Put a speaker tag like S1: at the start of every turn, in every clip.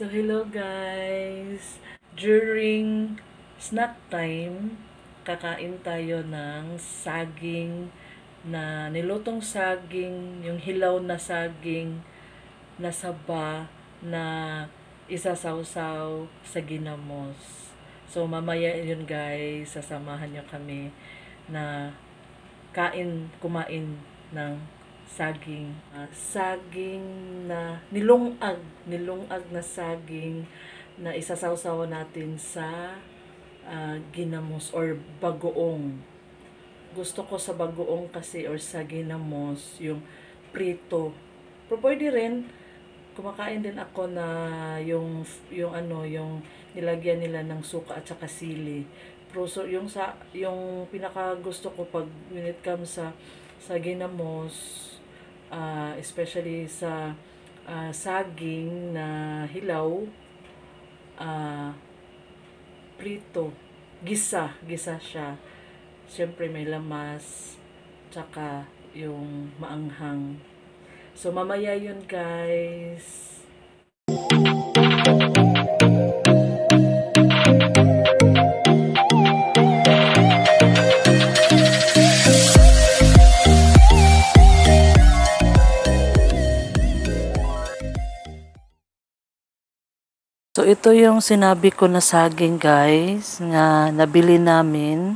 S1: So, hello guys! During snack time, kakain tayo ng saging na nilutong saging, yung hilaw na saging na saba na isasawsaw sa ginamos. So, mamaya yun guys, sasamahan nyo kami na kain, kumain ng saging. Ah, saging na nilungag, nilungag na saging na isasawsaw natin sa ah, ginamos or bagoong. Gusto ko sa bagoong kasi or sa ginamos yung prito. Pero pwede rin, kumakain din ako na yung yung ano yung nilagyan nila ng suka at saka sili. Pero so, yung sa yung pinaka gusto ko pag when it comes sa sa ginamos ah, especially sa ah, saging na hilaw ah prito gisa gisa siya. Syempre may lamas tsaka yung maanghang. So mamaya yun guys So ito yung sinabi ko na saging guys na nabili namin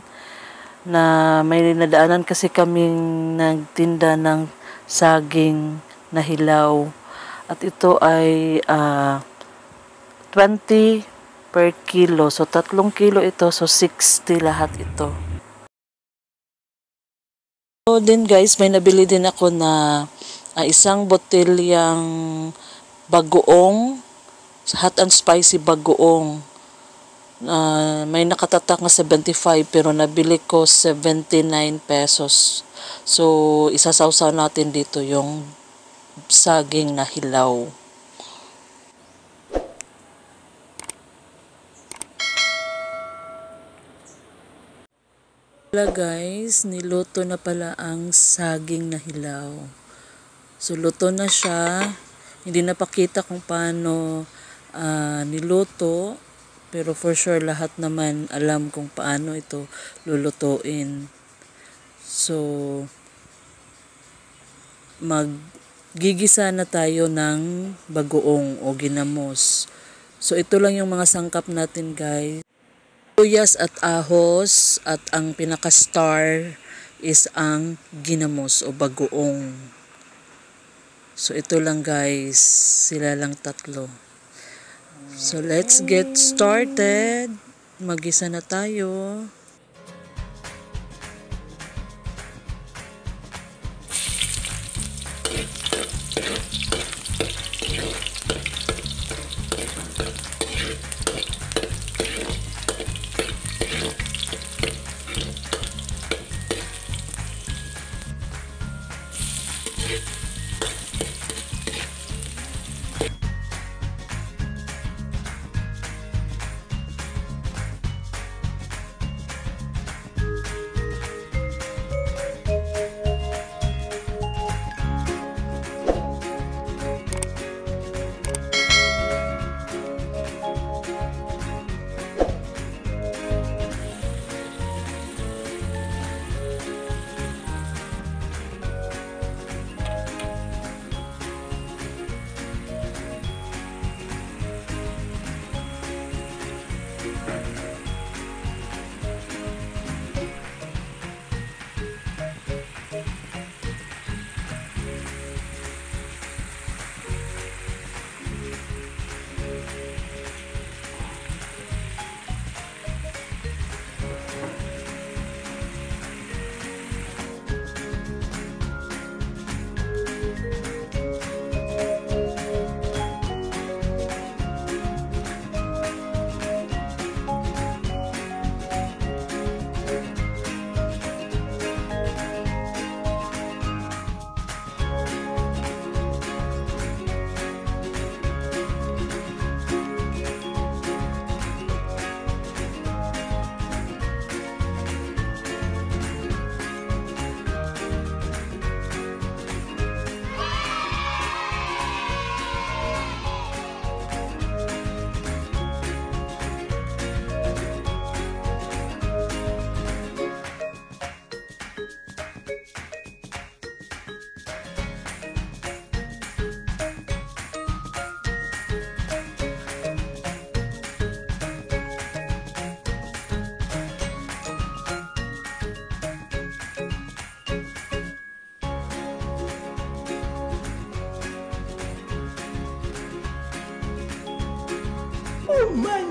S1: na may nadaanan kasi kaming nagtinda ng saging na hilaw. At ito ay ah, 20 per kilo. So tatlong kilo ito. So 60 lahat ito. So din guys may nabili din ako na ah, isang botilyang bagoong hot and spicy bagoong. Ah, may nakatatak na 75 pero nabili ko 79 pesos. So, isasawsaw natin dito yung saging na hilaw. Wala guys, niluto na pala ang saging na hilaw. So, luto na siya. Hindi napakita kung paano ah, niluto. Pero for sure, lahat naman alam kung paano ito lulutuin. So, maggigisa na tayo ng bagoong o ginamos. So, ito lang yung mga sangkap natin guys. Tuyas at ahos at ang pinaka-star is ang ginamos o bagoong. So ito lang guys, sila lang tatlo. So let's get started. Magisa na tayo.
S2: My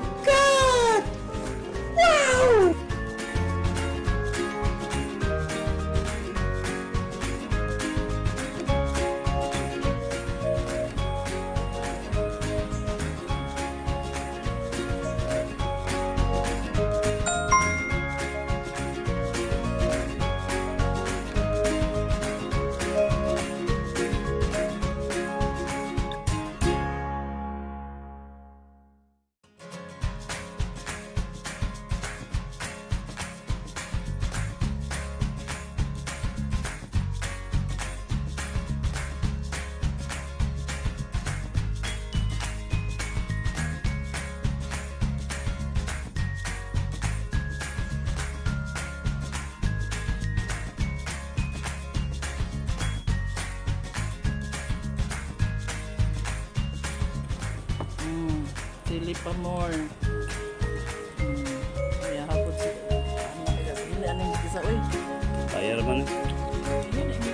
S1: sili pa more. Mm, kaya hapon si ano kaya sili ano yung isa oy.
S3: Bayar man.
S1: Yun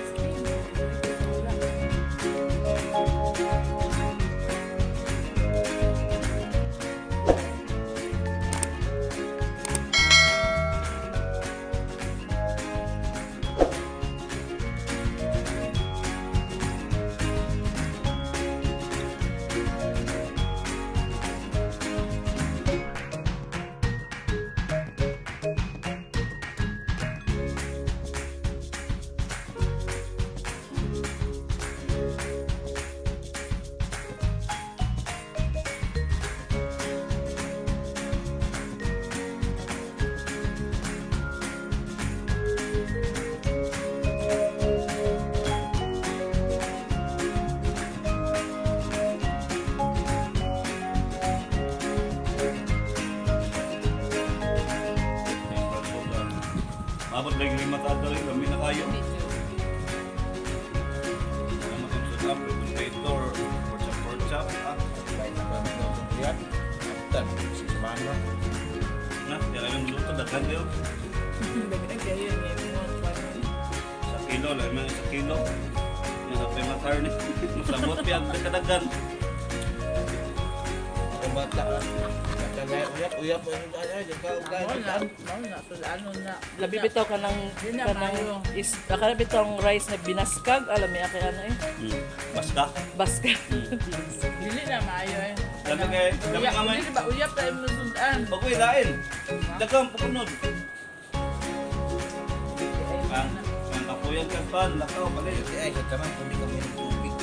S3: Mabot lagi lima taon rin kami na kayo. Ano kung sa top, potato or pork chop, pork chop. Ah,
S2: Baik na kami ng kumpiyat. Dan, si Samana.
S3: na, yan lang luto, daghan kayo.
S1: Yung parang
S3: Sa kilo, lang mga sa kilo. Yan sa pema karne. Masabot yan, kadaghan.
S2: Ang bata ah. Uyap, uyap
S4: so ano na.
S1: Labi bitaw ka ng
S4: Di na
S1: ka ng
S4: maayo.
S1: is akala bitaw ang rice na binaskag alam mo kay ano eh
S3: Hmm. Basta.
S1: baska
S4: Dili na maayo eh.
S3: Dami kay, dami
S4: Uyap,
S3: nga may.
S4: dili ba uyap tayo mo sundan.
S3: Okay, lain. Dagang pukunod. Ang ang kapuyan ka pa, lakaw pala.
S2: Ay, sa taman, kami kami tubig.